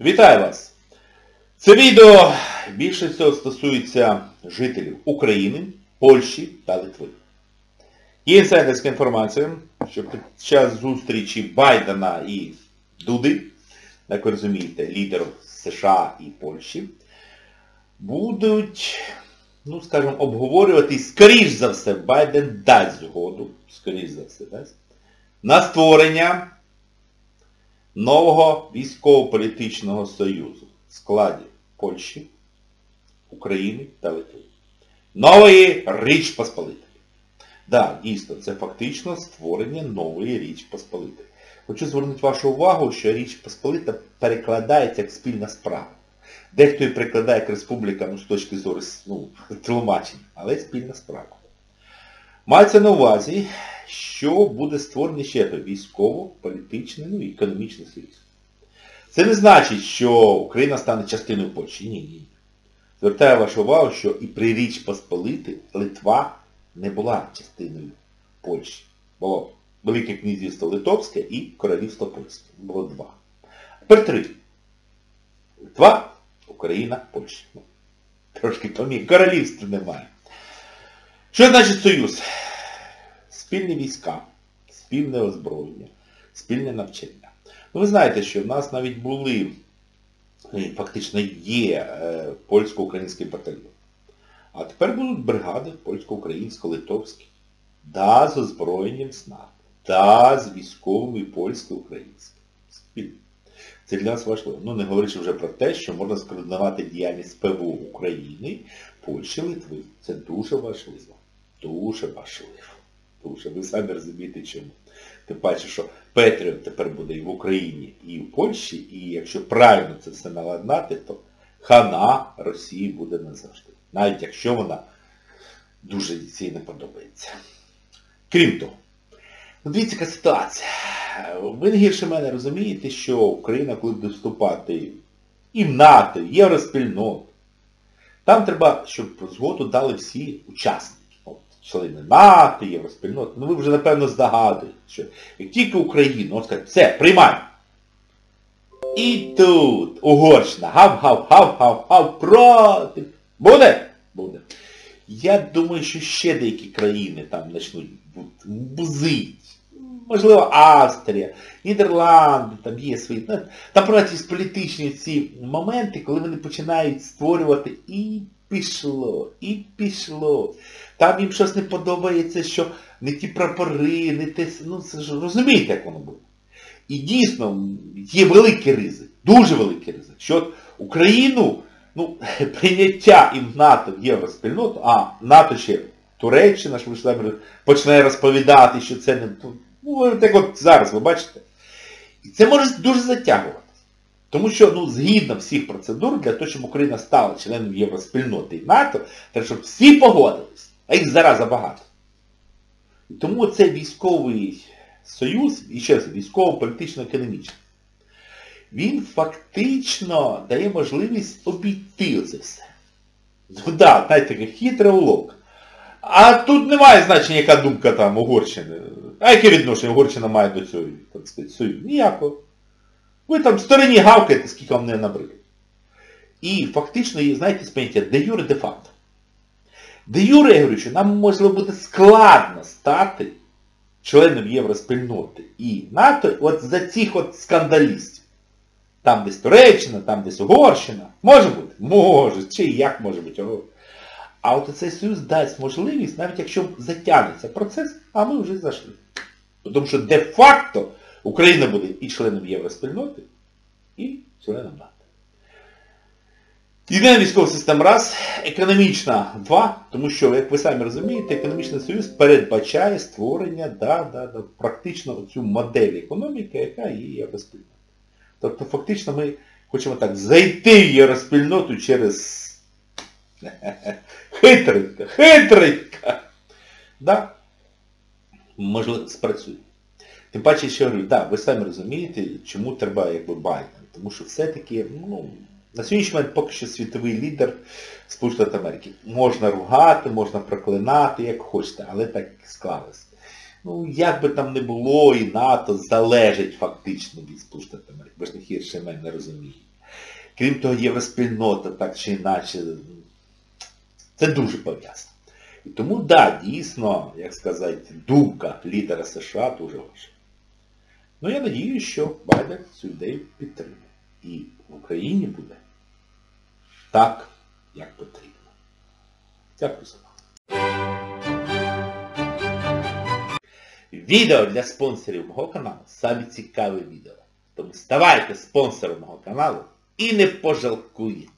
Вітаю вас! Це відео більше всього стосується жителів України, Польщі та Литви. Є інсайдерська інформація, що під час зустрічі Байдена і Дуди, як ви розумієте, лідерів США і Польщі, будуть, ну скажімо, обговорювати, скоріш за все, Байден дасть згоду, скоріш за все, дасть, на створення нового військово-політичного союзу в складі Польщі, України та Литви. Нової Річ Посполитої. Так, дійсно, це фактично створення нової Річ Посполитої. Хочу звернути вашу увагу, що Річ Посполита перекладається як спільна справа. Дехто і перекладає як республіка ну, з точки зору ну, тлумачення, але спільна справа. Мається на увазі, що буде створений ще той військово-політичний, ну і економічний союз. Це не значить, що Україна стане частиною Польщі. Ні, ні. Звертаю вашу увагу, що і при Річ Посполити Литва не була частиною Польщі. Було Велике князівство Литовське і Королівство Польське. Було два. Тепер три. Литва, Україна, Польща. Ну, Трошки поміг. Королівства немає. Що значить союз? Спільні війська, спільне озброєння, спільне навчання. Ну ви знаєте, що в нас навіть були, фактично є е, польсько-український батальйон. А тепер будуть бригади польсько-українсько-литовські. Да, з озброєнням СНАП. Да, з військовими польсько-українськими. Спільно. Це для нас важливо. Ну не говорячи вже про те, що можна скоординувати діяльність ПВО України, Польщі, Литви. Це дуже важливо. Дуже важливо. Дуже. Ви самі розумієте чому. Тим паче, що Петріот тепер буде і в Україні, і в Польщі, і якщо правильно це все наладнати, то хана Росії буде назавжди. Навіть якщо вона дуже цій не подобається. Крім того, ну, дивіться, яка ситуація. Ви не гірше мене розумієте, що Україна, коли буде вступати і в НАТО, і в Євроспільноту, там треба, щоб згоду дали всі учасники. Члени НАТО, Євроспільноти. Ну ви вже, напевно, здогадуєте, що як тільки Україну, он сказати, все, приймаємо. І тут Угорщина, гав-гав-гав-гав-гав, проти. Буде? Буде. Я думаю, що ще деякі країни там почнуть бузить. Можливо, Австрія, Нідерланди, там є свої. Ну, Там просто є політичні ці моменти, коли вони починають створювати і пішло, і пішло. Там їм щось не подобається, що не ті прапори, не те... Ну, це ж розумієте, як воно буде. І дійсно, є великий ризик, дуже великий ризик, що Україну, ну, прийняття в НАТО, в Євроспільноту, а НАТО ще Туреччина, що починає розповідати, що це не... Ну, так от зараз, ви бачите. І це може дуже затягуватися. Тому що, ну, згідно всіх процедур, для того, щоб Україна стала членом Євроспільноти і НАТО, треба, щоб всі погодились, а їх зараз забагато. І тому цей військовий союз, і ще раз, військово-політично-економічний, він фактично дає можливість обійти оце все. Ну да, знаєте, така хитра уловка. А тут немає значення, яка думка там Угорщини. А яке відношення Угорщина має до цього, так сказати, союзу? Ніякого. Ви там в стороні гавкаєте, скільки вам не набрили. І фактично знаєте, сприйняття де юре, де факто. Де юре, я говорю, що нам можливо буде складно стати членом Євроспільноти і НАТО от за цих от скандалістів. Там десь Туреччина, там десь Угорщина. Може бути? Може. Чи як може бути? А от цей союз дасть можливість, навіть якщо затягнеться процес, а ми вже зайшли. Тому що де-факто Україна буде і членом Євроспільноти, і членом НАТО. Єдина військова система раз, економічна два, тому що, як ви самі розумієте, економічний союз передбачає створення да, да, да, практично цю модель економіки, яка є євроспільнота. Тобто фактично ми хочемо так зайти в євроспільноту через хитренька, хитренька. Да? Можливо, спрацює. Тим паче, що я говорю, да, ви самі розумієте, чому треба якби Байден. Тому що все-таки, ну, на сьогоднішній момент поки що світовий лідер Сполучених Америки. Можна ругати, можна проклинати, як хочете, але так склалось. Ну, як би там не було, і НАТО залежить фактично від Сполучених Америки. Ви ж не гірше мене розумієте. Крім того, євроспільнота так чи інакше. Це дуже пов'язано. І тому, да, дійсно, як сказати, думка лідера США дуже важлива. Ну я надію, що Байден цю ідею підтримує. І в Україні буде так, як потрібно. Дякую за увагу. Відео для спонсорів мого каналу самі цікаві відео. Тому ставайте спонсором мого каналу і не пожалкуєте.